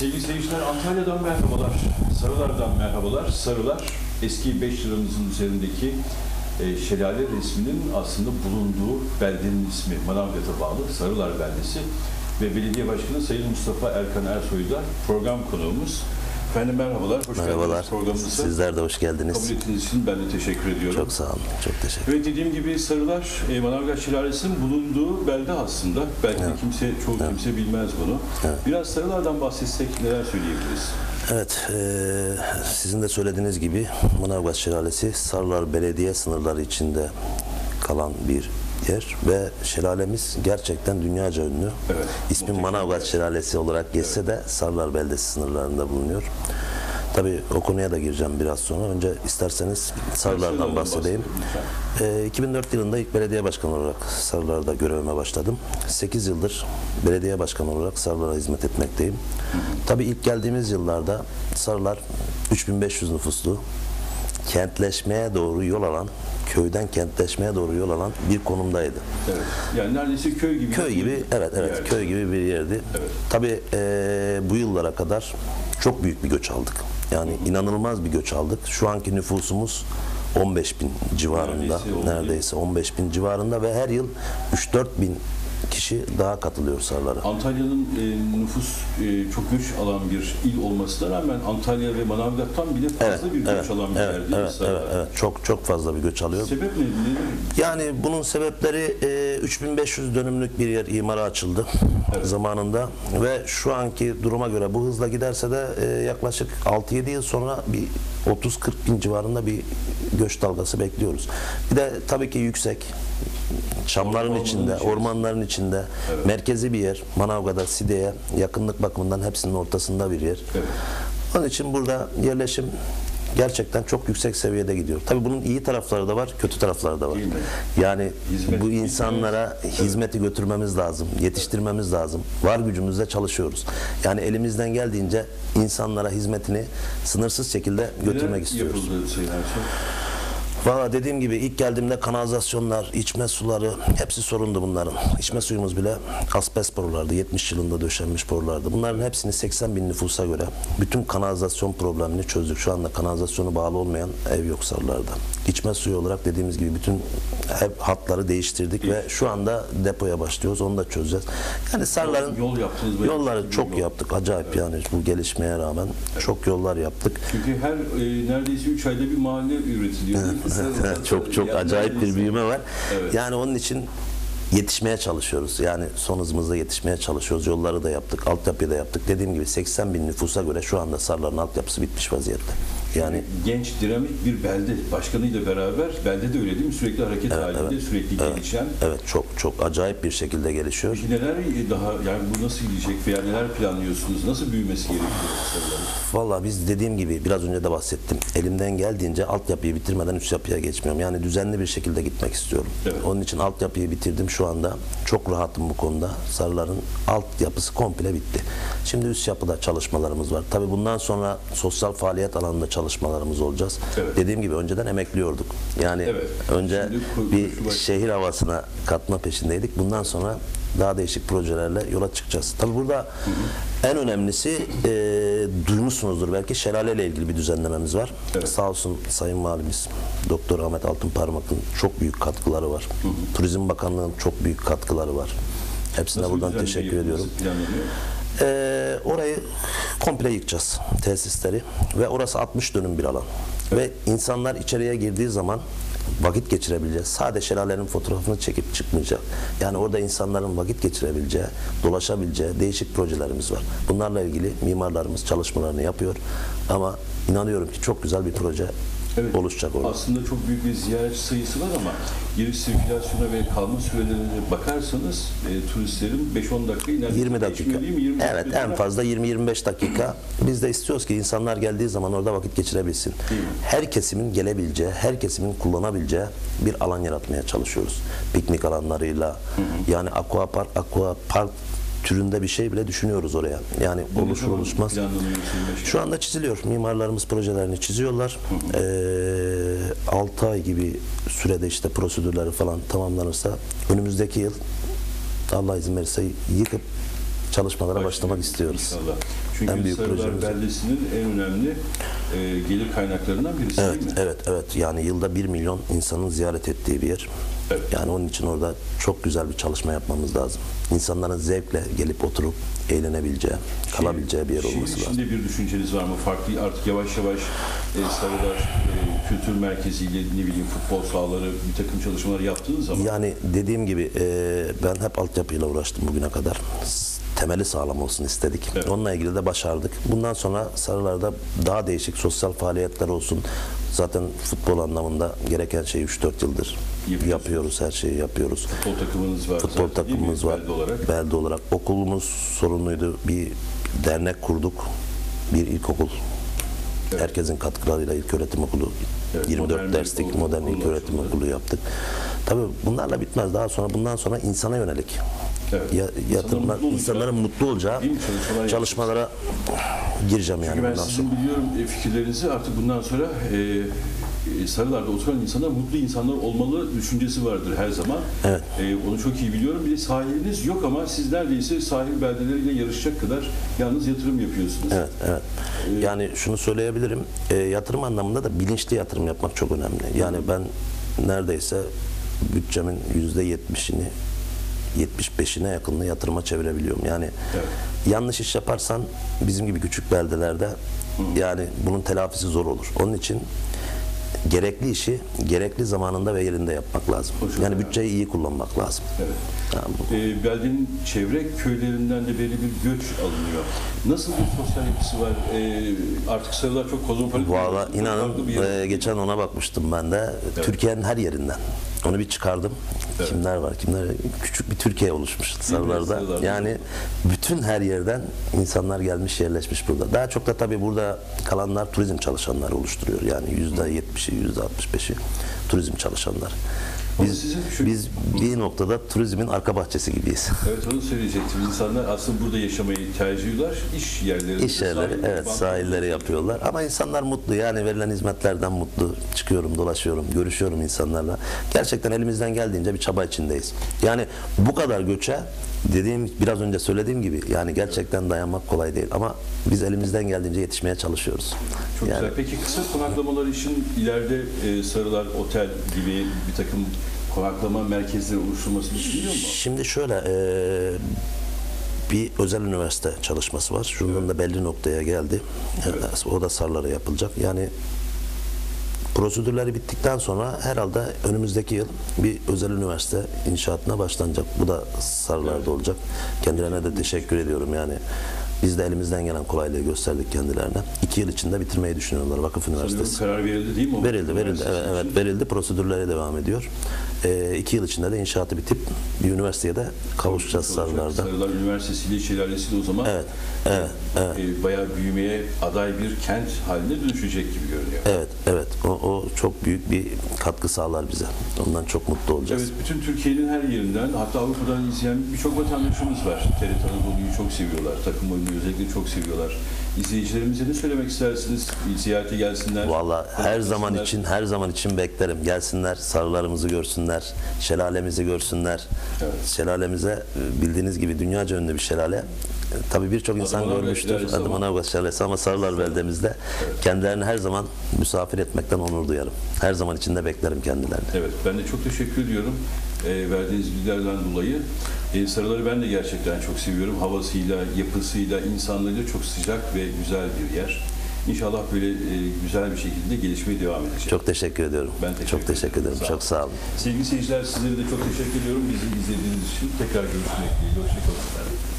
Sevgili seyirciler Antalya'dan merhabalar, Sarılar'dan merhabalar. Sarılar eski 5 liramızın üzerindeki e, şelale resminin aslında bulunduğu beldenin ismi Manavgat'a bağlı Sarılar beldesi ve belediye başkanı Sayın Mustafa Erkan Ersoy da program konuğumuz. Efendim merhabalar, hoş Merhabalar. geldiniz programımıza. Sizler de hoş geldiniz. Kabul ettiğiniz için ben de teşekkür ediyorum. Çok sağ olun. Çok teşekkür Evet dediğim gibi Sarılar e, Manavgat Şelalesi'nin bulunduğu belde aslında. Belki de kimse, çoğu kimse bilmez bunu. Biraz Sarılar'dan bahsetsek neler söyleyebiliriz? Evet, eee, sizin de söylediğiniz gibi Manavgat Şelalesi Sarılar Belediye sınırları içinde kalan bir yer ve şelalemiz gerçekten dünyaca ünlü. Evet, İsmi. Manavgat Şelalesi olarak geçse de Sarılar Beldesi sınırlarında bulunuyor. Tabii o konuya da gireceğim biraz sonra. Önce isterseniz Sarılar'dan bahsedeyim. bahsedin Ee, 2004 yılında ilk belediye başkanı olarak Sarılar'da görevime başladım. 8 yıldır belediye başkanı olarak Sarılar'a hizmet etmekteyim. Tabii ilk geldiğimiz yıllarda Sarılar 3500 nüfuslu, kentleşmeye doğru yol alan, köyden kentleşmeye doğru yol alan bir konumdaydı. Evet. Yani neredeyse köy gibi. Köy gibi, evet evet yer. köy gibi bir yerdi. Evet. Tabii eee, bu yıllara kadar çok büyük bir göç aldık. Yani inanılmaz bir göç aldık. Şu anki nüfusumuz 15 bin civarında, Neredeyse neredeyse 15 bin civarında ve her yıl 3-4 bin kişi daha katılıyor sarılara. Antalya'nın e, nüfus e, çok göç alan bir il olmasına rağmen Antalya ve Manavgat'tan bile fazla Evet, bir göç evet, alan bir evet, yer değil mi evet, Sarılar? evet, evet. Çok çok fazla bir göç alıyor. Sebep ne? Yani bunun sebepleri e, 3500 dönümlük bir yer imara açıldı zamanında ve şu anki duruma göre bu hızla giderse de e, yaklaşık 6-7 yıl sonra bir 30-40 bin civarında bir göç dalgası bekliyoruz. Bir de tabii ki yüksek çamların Ormanın içinde, içerisinde. ormanların içinde, merkezi bir yer. Manavga'da, Side'ye yakınlık bakımından hepsinin ortasında bir yer. Evet. Onun için burada yerleşim gerçekten çok yüksek seviyede gidiyor. Tabii bunun iyi tarafları da var, kötü tarafları da var. Yani Hizmet- bu insanlara hizmeti götürmemiz lazım, yetiştirmemiz lazım. Var gücümüzle çalışıyoruz. Yani elimizden geldiğince insanlara hizmetini sınırsız şekilde götürmek Neler istiyoruz. Yapıldı? Valla dediğim gibi ilk geldiğimde kanalizasyonlar, içme suları hepsi sorundu bunların. İçme suyumuz bile asbest borulardı. 70 yılında döşenmiş borulardı. Bunların hepsini 80 bin nüfusa göre bütün kanalizasyon problemini çözdük. Şu anda kanalizasyonu bağlı olmayan ev yok sarılarda. İçme suyu olarak dediğimiz gibi bütün ev hatları değiştirdik ve şu anda depoya başlıyoruz. Onu da çözeceğiz. Yani sarıların Yol yaptınız. yolları çok yol. yaptık. Acayip yani bu gelişmeye rağmen çok yollar yaptık. Çünkü her e, neredeyse 3 ayda bir mahalle üretiliyor. Evet, çok çok acayip bir neredeyse- büyüme var. Evet. Yani onun için yetişmeye çalışıyoruz. Yani son hızımızda yetişmeye çalışıyoruz. Yolları da yaptık, altyapıyı da yaptık. Dediğim gibi 80 bin nüfusa göre şu anda Sarıların altyapısı bitmiş vaziyette. Yani genç, dinamik bir belde başkanıyla beraber belde de öyle değil mi? Sürekli hareket halinde, sürekli gelişen. evet çok çok acayip bir şekilde gelişiyor. Peki neler daha yani bu nasıl gidecek veya neler planlıyorsunuz? Nasıl büyümesi gerekiyor? Valla biz dediğim gibi biraz önce de bahsettim. Elimden geldiğince altyapıyı bitirmeden üst yapıya geçmiyorum. Yani düzenli bir şekilde gitmek istiyorum. Evet. Onun için altyapıyı bitirdim şu anda. Çok rahatım bu konuda. Sarıların altyapısı komple bitti. Şimdi üst yapıda çalışmalarımız var. Tabii bundan sonra sosyal faaliyet alanında çalışmalarımız olacağız. Evet. Dediğim gibi önceden emekliyorduk. Yani Evet. önce bir şehir havasına katma peşindeydik. Bundan sonra daha değişik projelerle yola çıkacağız. Tabii burada en önemlisi e, duymuşsunuzdur belki şelale ile ilgili bir düzenlememiz var. Evet. Sağ olsun Sayın Valimiz Doktor Ahmet Altınparmak'ın çok büyük katkıları var. Turizm Bakanlığı'nın çok büyük katkıları var. Hepsine Nasıl buradan teşekkür ediyorum. planlanıyor? Ee, orayı komple yıkacağız tesisleri ve orası 60 dönüm bir alan. Ve insanlar içeriye girdiği zaman vakit geçirebileceği, sadece şelalenin fotoğrafını çekip çıkmayacak. Yani orada insanların vakit geçirebileceği, dolaşabileceği değişik projelerimiz var. Bunlarla ilgili mimarlarımız çalışmalarını yapıyor. Ama inanıyorum ki çok güzel bir proje Evet. oluşacak orada. Aslında çok büyük bir ziyaretçi sayısı var ama giriş sirkülasyona ve kalma sürelerine bakarsanız e, turistlerin 5-10 dakika ileride 20 dakika. değil mi? 20 Evet dakika en fazla 20-25 dakika. Biz de istiyoruz ki insanlar geldiği zaman orada vakit geçirebilsin. Her kesimin gelebileceği, her kesimin kullanabileceği bir alan yaratmaya çalışıyoruz. Piknik alanlarıyla yani aqua park, aqua park türünde bir şey bile düşünüyoruz oraya. Yani Ne oluşur oluşmaz. Şu anda çiziliyor. Mimarlarımız projelerini çiziyorlar. Ee, 6 ay gibi sürede işte prosedürleri falan tamamlanırsa önümüzdeki yıl Allah izin verirse yıkıp çalışmalara başlamak istiyoruz. İnşallah. Çünkü En büyük Sarılar beldesinin en önemli e, gelir kaynaklarından birisi Evet, değil mi? evet, evet. Yani yılda 1 milyon insanın ziyaret ettiği bir yer. Evet. Yani onun için orada çok güzel bir çalışma yapmamız lazım. İnsanların zevkle gelip oturup eğlenebileceği, kalabileceği bir yer olması lazım. içinde bir düşünceniz var mı? Farklı artık yavaş yavaş e, Sarılar e, kültür merkeziyle ne bileyim futbol sahaları bir takım çalışmalar yaptığınız zaman Yani dediğim gibi e, ben hep altyapıyla uğraştım bugüne kadar. Temeli sağlam olsun istedik. Evet. Onunla ilgili de başardık. Bundan sonra Sarılar'da daha değişik sosyal faaliyetler olsun. Zaten futbol anlamında gereken şeyi 3-4 yıldır yapıyoruz. Her şeyi yapıyoruz. futbol takımınız var. Futbol zaten, takımımız var. Belde olarak. Belde olarak. Okulumuz sorunluydu. Bir dernek kurduk. Bir ilkokul. Evet. Herkesin katkılarıyla ilk öğretim okulu. Evet, 24 modern derslik okul- modern okul ilk öğretim açıldı. okulu yaptık. Tabii bunlarla bitmez. Daha sonra bundan sonra insana yönelik. Evet. Ya, yatırımlar, mutlu olacağı- insanların mutlu olacağı çalışmalara gireceğim yani Çünkü ben bundan sizin sonra. biliyorum e, fikirlerinizi artık bundan sonra e, e, Sarılar'da oturan insanlar mutlu insanlar olmalı düşüncesi vardır her zaman. Evet. E, onu çok iyi biliyorum. Bir de sahiliniz yok ama siz neredeyse sahil beldeleriyle yarışacak kadar yalnız yatırım yapıyorsunuz. Evet, evet. Yani şunu söyleyebilirim. e, yatırım anlamında da bilinçli yatırım yapmak çok önemli. Yani ben neredeyse bütçemin yüzde yetmişini 75'ine yakınını yatırıma çevirebiliyorum. Yani Evet. yanlış iş yaparsan bizim gibi küçük beldelerde yani bunun telafisi zor olur. Onun için gerekli işi gerekli zamanında ve yerinde yapmak lazım. Çok Yani bütçeyi iyi kullanmak lazım. Evet. Yani bu- E, beldenin çevre köylerinden de belli bir göç alınıyor. Nasıl bir sosyal yapısı var? E, artık Sarılar çok kozmopolit. Valla inanın e, geçen ona bakmıştım ben de. Türkiye'nin her yerinden. Onu bir çıkardım. Evet. Kimler var? Kimler? Küçük bir Türkiye oluşmuş Sarılar'da. Yani bütün her yerden insanlar gelmiş yerleşmiş burada. Daha çok da tabii burada kalanlar turizm çalışanları oluşturuyor. Yani yüzde yetmişi, yüzde altmış beşi turizm çalışanlar. Biz, biz bir noktada turizmin arka bahçesi gibiyiz. Evet onu söyleyecektim. İnsanlar aslında burada yaşamayı tercih ediyorlar. İş yerlerinde. İş yerleri, sahil- evet sahilleri yapıyorlar. Ama insanlar mutlu yani verilen hizmetlerden mutlu. Çıkıyorum, dolaşıyorum, görüşüyorum insanlarla. Gerçekten elimizden geldiğince bir çaba içindeyiz. Yani bu kadar göçe dediğim biraz önce söylediğim gibi yani gerçekten dayanmak kolay değil ama biz elimizden geldiğince yetişmeye çalışıyoruz. Çok yani güzel. Peki kısa konaklamalar için ileride e, Sarılar Otel gibi bir takım konaklama merkezleri oluşturulması düşünülüyor mu? Şimdi şöyle e, bir özel üniversite çalışması var. Şundan da belli noktaya geldi. O da Sarlar'a yapılacak. Yani prosedürleri bittikten sonra herhalde önümüzdeki yıl bir özel üniversite inşaatına başlanacak. Bu da Sarlar'da olacak. Kendilerine de teşekkür ediyorum yani. Biz de elimizden gelen kolaylığı gösterdik kendilerine. İki yıl içinde bitirmeyi düşünüyorlar Vakıf Sanıyorum Üniversitesi. karar verildi değil mi? o Verildi, verildi. Evet, evet verildi. Prosedürlere devam ediyor. Ee, iki yıl içinde de inşaatı bitip bir üniversiteye de kavuşacağız Sarılar'da. Sarılar Üniversitesi ile Şelalesi de o zaman Evet, evet, evet. e, bayağı büyümeye aday bir kent haline dönüşecek gibi görünüyor. Evet, evet. O, o çok büyük bir katkı sağlar bize. Ondan çok mutlu olacağız. Evet, bütün Türkiye'nin her yerinden, hatta Avrupa'dan izleyen birçok vatandaşımız var. TRT Anadolu'yu çok seviyorlar, takım oyunu özellikle çok seviyorlar. İzleyicilerimize ne söylemek istersiniz? Bir ziyarete gelsinler. Valla her zaman için her zaman için beklerim. Gelsinler, sarılarımızı görsünler, şelalemizi görsünler. Evet. Şelalemize e, bildiğiniz gibi dünyaca ünlü bir şelale. E, Tabii birçok insan görmüştür. Şelalesi Adı ama- Manavgat Şelalesi ama Sarılar beldemizde kendilerini her zaman misafir etmekten onur duyarım. Her zaman içinde beklerim kendilerini. Evet, ben de çok teşekkür ediyorum e, verdiğiniz bilgilerden dolayı. E, Sarıları ben de gerçekten çok seviyorum. Havasıyla, yapısıyla, insanlarıyla çok sıcak ve güzel bir yer. İnşallah böyle e, güzel bir şekilde gelişmeye devam edecek. Çok teşekkür ediyorum. Ben teşekkür çok teşekkür ederim. Sağ. Çok sağ olun. Sevgili seyirciler sizlere de çok teşekkür ediyorum. Bizi izlediğiniz için tekrar görüşmek dileğiyle. Hoşçakalın.